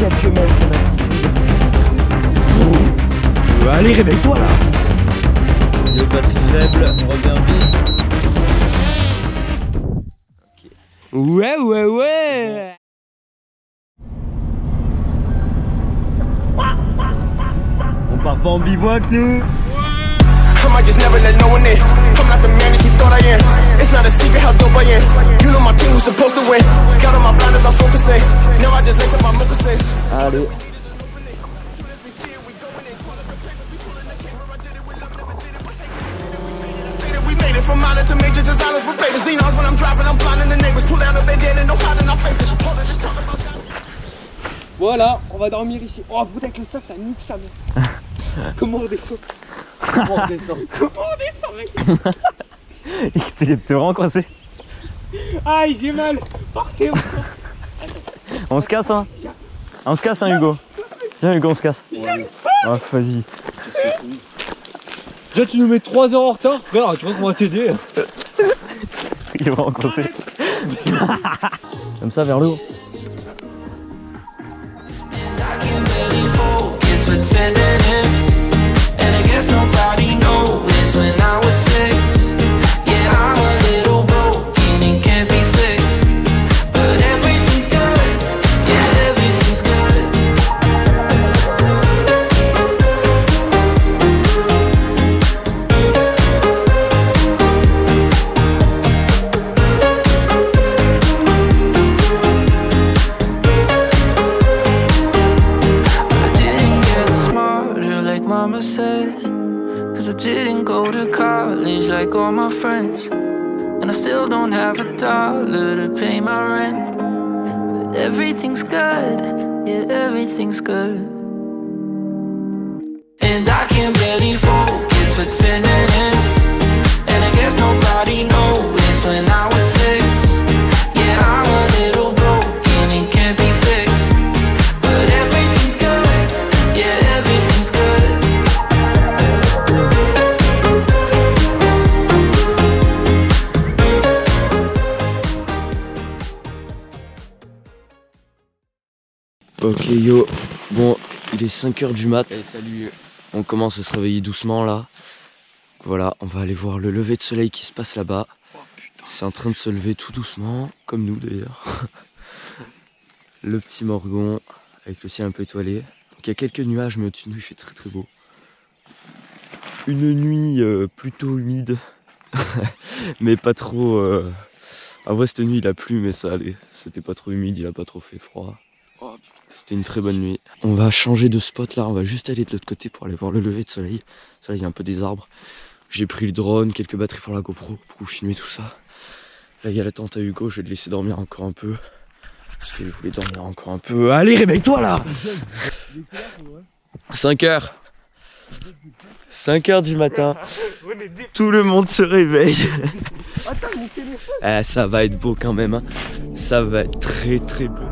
quelques mètres d'altitude. Oh. Allez, réveille-toi là Le batterie faible, reviens vite. Ouais, ouais, ouais On part pas en bivouac nous I might just never let no one in. I'm not the man that you thought I am. It's not a secret how dope I am. You know my team was supposed to win. Got on my blinders, I'm focusing. Now I just lace up my moccasins. Allez Say that we made it from minor to major designers. We're paper xenos when I'm driving. I'm blinding the neighbors. Pull down the bandana, no hiding our faces. Hold on, just talk about that. Voilà, on va dormir ici. Oh putain avec le sac ça nique sa mère. Comment on descend? Comment on descend? Comment on descend mec? T'es t'es vraiment coincé Aïe j'ai mal Partez On se casse hein. On se casse hein Hugo. Viens Hugo on se casse. Ah vas-y. Déjà tu nous mets 3 heures en retard frère, tu vois qu'on va t'aider. Il est vraiment coincé. Comme ça vers le haut mama said. Cause I didn't go to college like all my friends. And I still don't have a dollar to pay my rent. But everything's good, yeah, everything's good. And I can barely focus for 10 minutes. Ok yo, bon il est 5h du mat, salut on commence à se réveiller doucement là. Voilà, on va aller voir le lever de soleil qui se passe là-bas. C'est en train de se lever tout doucement, comme nous d'ailleurs. le petit morgon avec le ciel un peu étoilé. Donc, il y a quelques nuages mais au-dessus de nous il fait très très beau. Une nuit euh, plutôt humide, mais pas trop... Euh... En vrai cette nuit il a plu mais ça allait, c'était pas trop humide, il a pas trop fait froid. C'était une très bonne nuit. On va changer de spot là, on va juste aller de l'autre côté pour aller voir le lever de soleil. Ça, il y a un peu des arbres. J'ai pris le drone, quelques batteries pour la GoPro pour vous filmer tout ça. Là, il y a la tente à Hugo, je vais le laisser dormir encore un peu. Parce qu'il voulait dormir encore un peu. Allez, réveille-toi là 5 heures 5 heures du matin. Tout le monde se réveille. Eh, ça va être beau quand même. hein. Ça va être très très beau.